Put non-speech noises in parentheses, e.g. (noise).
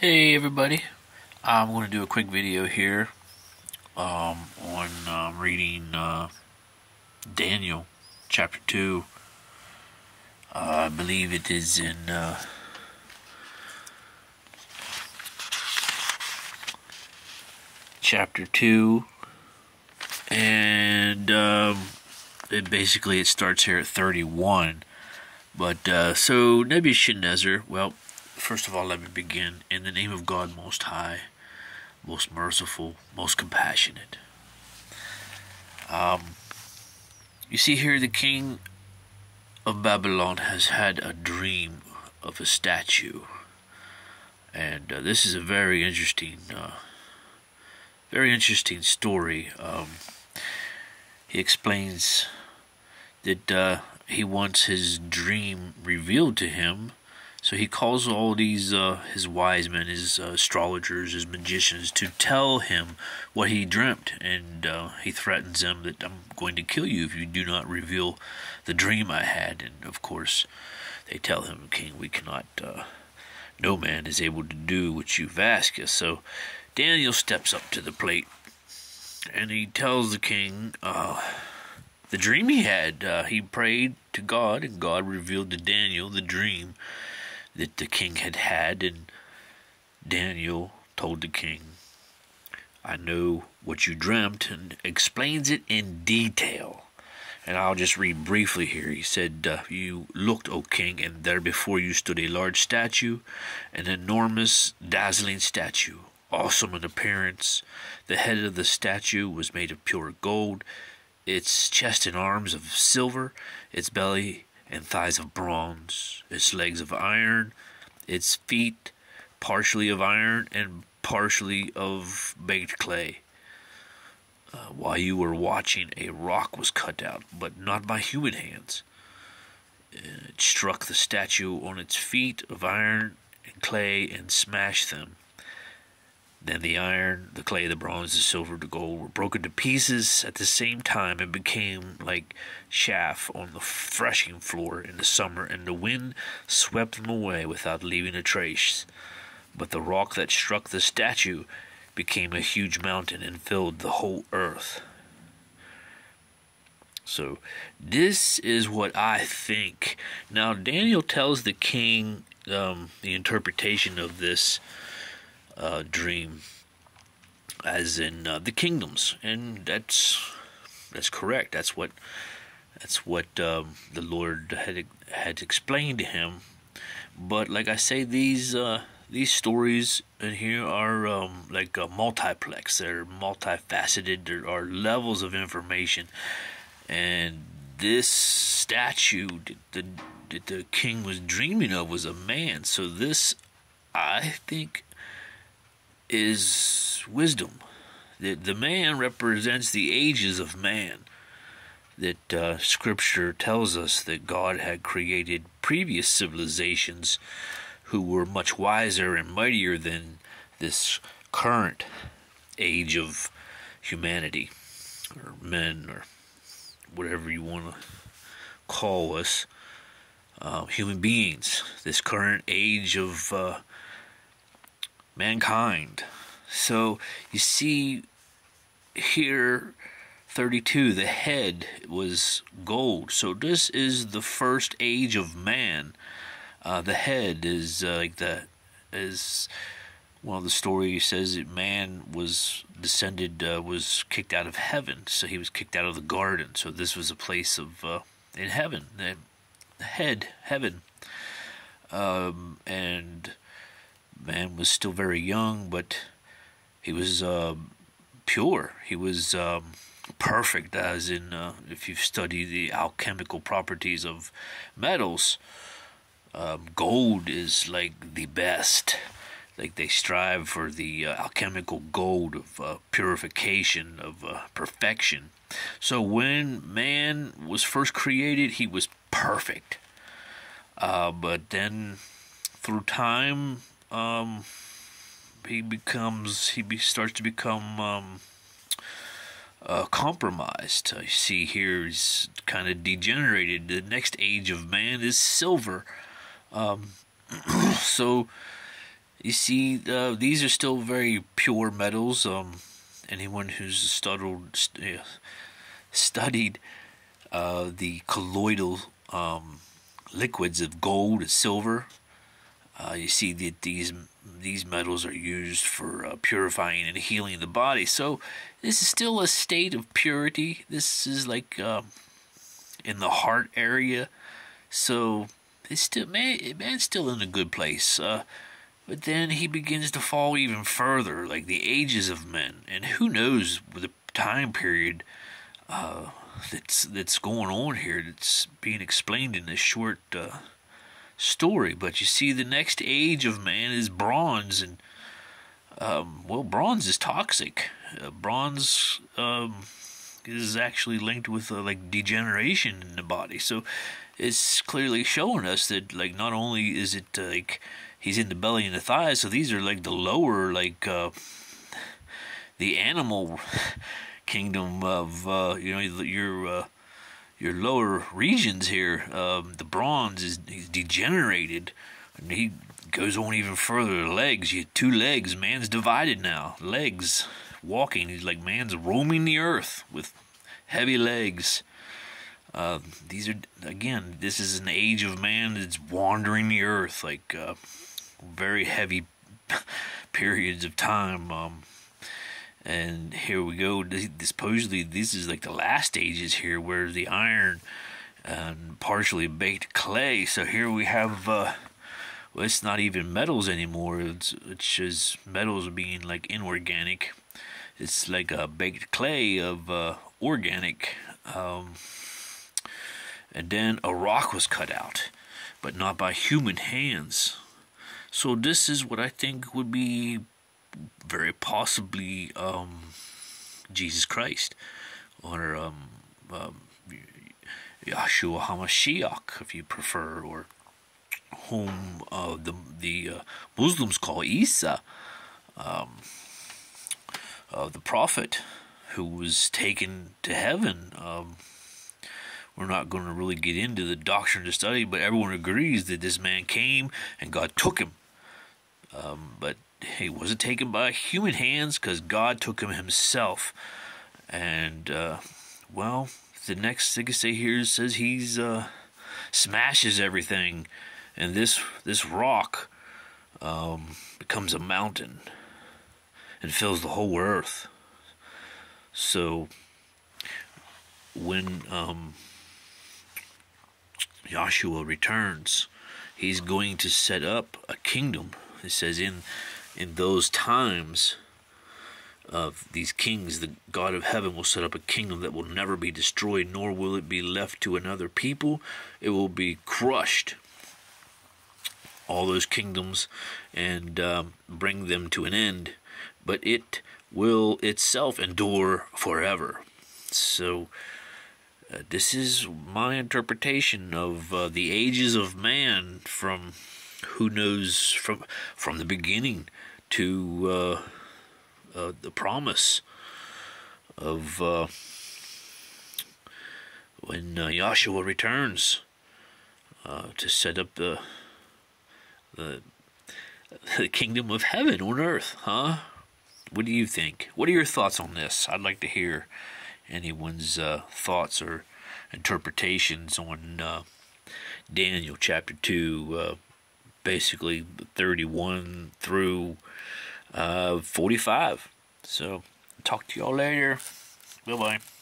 Hey everybody, I'm going to do a quick video here um, on um, reading uh, Daniel chapter 2. Uh, I believe it is in uh, chapter 2 and um, it basically it starts here at 31 but uh, so Nebuchadnezzar well First of all, let me begin in the name of God Most High, most merciful, most compassionate. Um, you see here, the king of Babylon has had a dream of a statue, and uh, this is a very interesting, uh, very interesting story. Um, he explains that uh, he wants his dream revealed to him so he calls all these uh, his wise men, his uh, astrologers, his magicians to tell him what he dreamt, and uh, he threatens them that I'm going to kill you if you do not reveal the dream I had. And of course, they tell him, King, we cannot. Uh, no man is able to do what you've asked us. So Daniel steps up to the plate, and he tells the king uh, the dream he had. Uh, he prayed to God, and God revealed to Daniel the dream that the king had had, and Daniel told the king, I know what you dreamt, and explains it in detail. And I'll just read briefly here. He said, uh, You looked, O king, and there before you stood a large statue, an enormous, dazzling statue, awesome in appearance. The head of the statue was made of pure gold, its chest and arms of silver, its belly and thighs of bronze, its legs of iron, its feet partially of iron and partially of baked clay. Uh, while you were watching, a rock was cut out, but not by human hands. It struck the statue on its feet of iron and clay and smashed them. Then the iron, the clay, the bronze, the silver, the gold were broken to pieces at the same time and became like chaff on the threshing floor in the summer, and the wind swept them away without leaving a trace. But the rock that struck the statue became a huge mountain and filled the whole earth. So, this is what I think. Now, Daniel tells the king um, the interpretation of this uh, dream, as in uh, the kingdoms, and that's that's correct. That's what that's what um, the Lord had had explained to him. But like I say, these uh, these stories in here are um, like a multiplex. They're multifaceted. There are levels of information, and this statue that the, that the king was dreaming of was a man. So this, I think, is wisdom. The, the man represents the ages of man. That uh, Scripture tells us that God had created previous civilizations who were much wiser and mightier than this current age of humanity, or men, or whatever you want to call us, uh, human beings. This current age of uh, mankind. So you see here 32 the head was gold. So this is the first age of man. Uh, the head is uh, like the is well the story says that man was descended uh, was kicked out of heaven so he was kicked out of the garden so this was a place of uh, in heaven the head heaven um, and man was still very young, but he was uh, pure. He was um, perfect, as in, uh, if you study the alchemical properties of metals, um, gold is like the best. Like they strive for the uh, alchemical gold of uh, purification, of uh, perfection. So when man was first created, he was perfect. Uh, but then through time, um, he becomes he be, starts to become um, uh, compromised. I see here he's kind of degenerated. The next age of man is silver. Um, (clears throat) so you see, uh, these are still very pure metals. Um, anyone who's studied, st- studied uh, the colloidal um, liquids of gold and silver, uh, you see that these these metals are used for uh, purifying and healing the body. So this is still a state of purity. This is like uh, in the heart area. So it's still man, man's still in a good place. Uh, but then he begins to fall even further, like the ages of men, and who knows the time period uh, that's that's going on here. That's being explained in this short uh, story. But you see, the next age of man is bronze, and um, well, bronze is toxic. Uh, bronze um, is actually linked with uh, like degeneration in the body. So it's clearly showing us that like not only is it uh, like he's in the belly and the thighs, so these are like the lower like uh, the animal (laughs) kingdom of uh, you know your uh, your lower regions here. Um, the bronze is degenerated, and he goes on even further. Legs, you two legs. Man's divided now. Legs, walking. He's like man's roaming the earth with heavy legs. Uh, these are again. This is an age of man that's wandering the earth, like uh, very heavy (laughs) periods of time. Um, and here we go. This, supposedly, this is like the last stages here, where the iron and partially baked clay. So here we have. Uh, well, it's not even metals anymore. It's it's just metals being like inorganic. It's like a baked clay of uh, organic. Um, and then a rock was cut out, but not by human hands. So this is what I think would be very possibly um, Jesus Christ or um, um, Yahshua Hamashiach, if you prefer, or whom uh, the the uh, Muslims call Isa, um, uh, the prophet who was taken to heaven. Um, we're not going to really get into the doctrine to study, but everyone agrees that this man came and God took him. Um, but he wasn't taken by human hands because God took him himself. And, uh, well, the next thing I say here says he's uh, smashes everything, and this this rock um, becomes a mountain and fills the whole earth. So when um, Joshua returns, he's going to set up a kingdom. It says in in those times of these kings, the God of heaven will set up a kingdom that will never be destroyed, nor will it be left to another people. It will be crushed, all those kingdoms, and um, bring them to an end. But it will itself endure forever. So, uh, this is my interpretation of uh, the ages of man from who knows from from the beginning to uh, uh, the promise of uh, when uh, Yahshua returns to set up the, the the kingdom of heaven on earth, huh? What do you think? What are your thoughts on this? I'd like to hear anyone's uh, thoughts or interpretations on uh, Daniel chapter 2, uh, basically 31 through uh, 45. So, talk to y'all later. Bye bye.